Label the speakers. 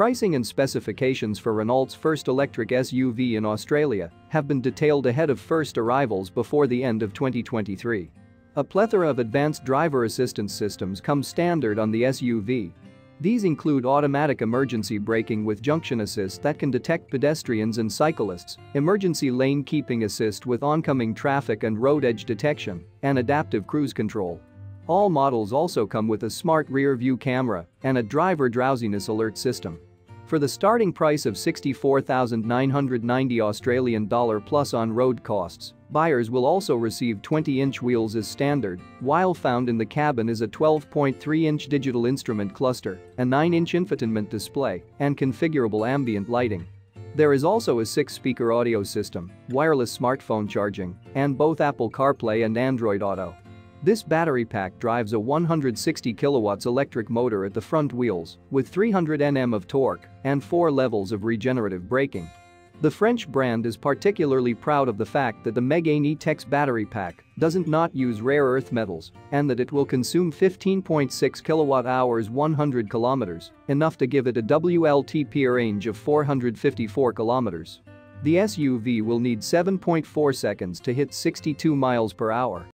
Speaker 1: pricing and specifications for Renault's first electric SUV in Australia have been detailed ahead of first arrivals before the end of 2023. A plethora of advanced driver assistance systems come standard on the SUV. These include automatic emergency braking with junction assist that can detect pedestrians and cyclists, emergency lane keeping assist with oncoming traffic and road edge detection, and adaptive cruise control. All models also come with a smart rear view camera and a driver drowsiness alert system. For the starting price of 64,990 Australian dollar plus on-road costs, buyers will also receive 20-inch wheels as standard, while found in the cabin is a 12.3-inch digital instrument cluster, a 9-inch infotainment display, and configurable ambient lighting. There is also a 6-speaker audio system, wireless smartphone charging, and both Apple CarPlay and Android Auto. This battery pack drives a 160 kilowatts electric motor at the front wheels with 300 Nm of torque and 4 levels of regenerative braking. The French brand is particularly proud of the fact that the Megane E-Tech's battery pack doesn't not use rare earth metals and that it will consume 15.6 kilowatt-hours 100 kilometers, enough to give it a WLTP range of 454 kilometers. The SUV will need 7.4 seconds to hit 62 miles per hour